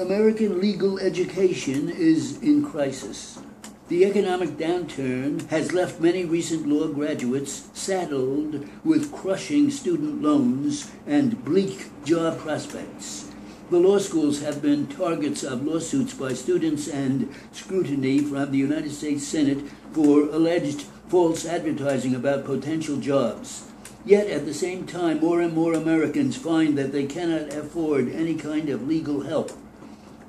American legal education is in crisis. The economic downturn has left many recent law graduates saddled with crushing student loans and bleak job prospects. The law schools have been targets of lawsuits by students and scrutiny from the United States Senate for alleged false advertising about potential jobs. Yet at the same time, more and more Americans find that they cannot afford any kind of legal help.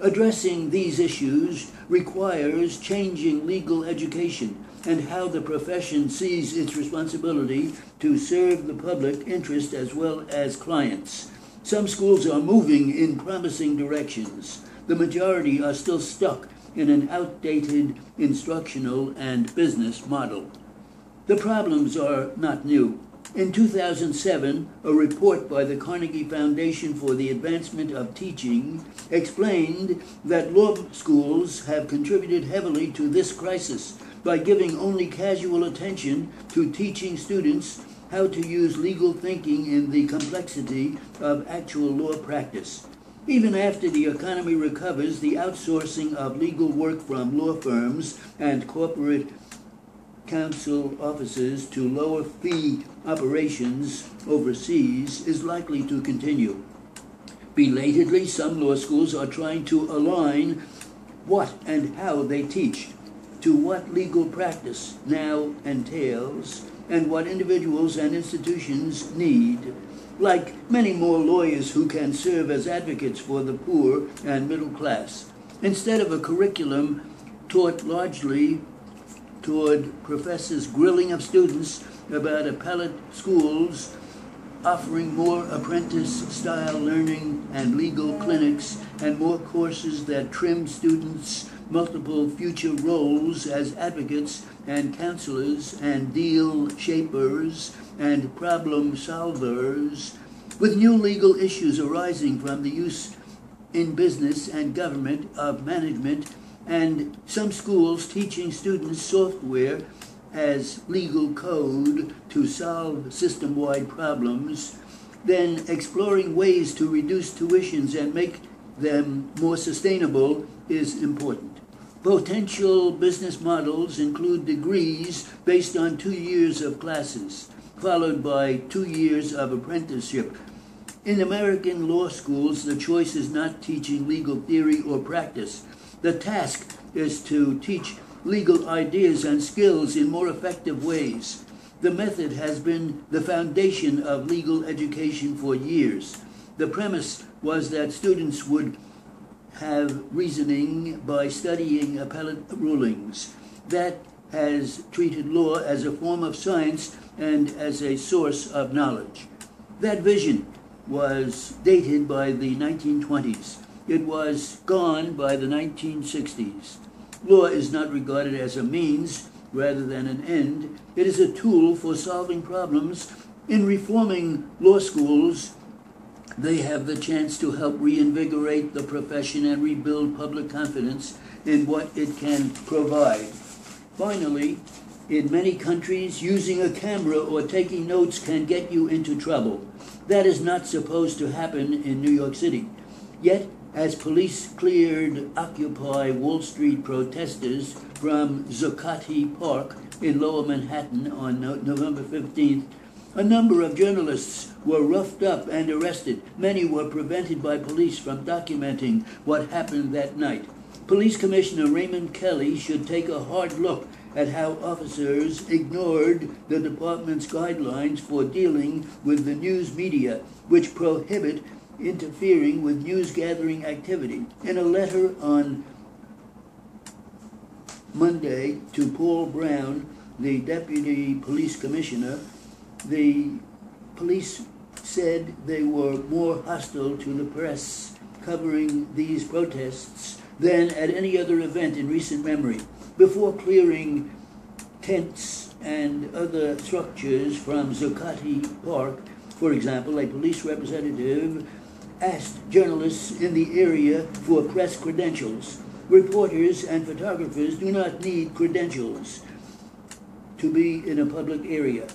Addressing these issues requires changing legal education and how the profession sees its responsibility to serve the public interest as well as clients. Some schools are moving in promising directions. The majority are still stuck in an outdated instructional and business model. The problems are not new. In 2007, a report by the Carnegie Foundation for the Advancement of Teaching explained that law schools have contributed heavily to this crisis by giving only casual attention to teaching students how to use legal thinking in the complexity of actual law practice. Even after the economy recovers, the outsourcing of legal work from law firms and corporate counsel offices to lower fee operations overseas is likely to continue. Belatedly, some law schools are trying to align what and how they teach to what legal practice now entails and what individuals and institutions need, like many more lawyers who can serve as advocates for the poor and middle class. Instead of a curriculum taught largely toward professors' grilling of students about appellate schools offering more apprentice style learning and legal clinics and more courses that trim students' multiple future roles as advocates and counselors and deal shapers and problem solvers, with new legal issues arising from the use in business and government of management, and some schools teaching students software as legal code to solve system wide problems, then exploring ways to reduce tuitions and make them more sustainable is important. Potential business models include degrees based on two years of classes, followed by two years of apprenticeship. In American law schools, the choice is not teaching legal theory or practice. The task is to teach legal ideas and skills in more effective ways. The method has been the foundation of legal education for years. The premise was that students would have reasoning by studying appellate rulings. That has treated law as a form of science and as a source of knowledge. That vision was dated by the 1920s. It was gone by the 1960s. Law is not regarded as a means rather than an end. It is a tool for solving problems. In reforming law schools, they have the chance to help reinvigorate the profession and rebuild public confidence in what it can provide. Finally, in many countries, using a camera or taking notes can get you into trouble. That is not supposed to happen in New York City. Yet, as police cleared Occupy Wall Street protesters from Zuccotti Park in lower Manhattan on November 15th, a number of journalists were roughed up and arrested. Many were prevented by police from documenting what happened that night. Police Commissioner Raymond Kelly should take a hard look at how officers ignored the department's guidelines for dealing with the news media, which prohibit interfering with news gathering activity. In a letter on Monday to Paul Browne, the deputy police commissioner, the police said they were more hostile to the press covering these protests than at any other event in recent memory. Before clearing tents and other structures from Zuccotti Park, for example, a police representative asked journalists in the area for press credentials. Reporters and photographers do not need credentials to be in a public area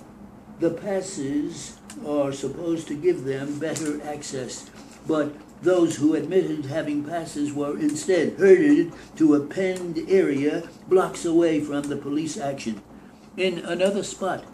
the passes are supposed to give them better access. but those who admitted having passes were instead herded to a penned area blocks away from the police action. In another spot,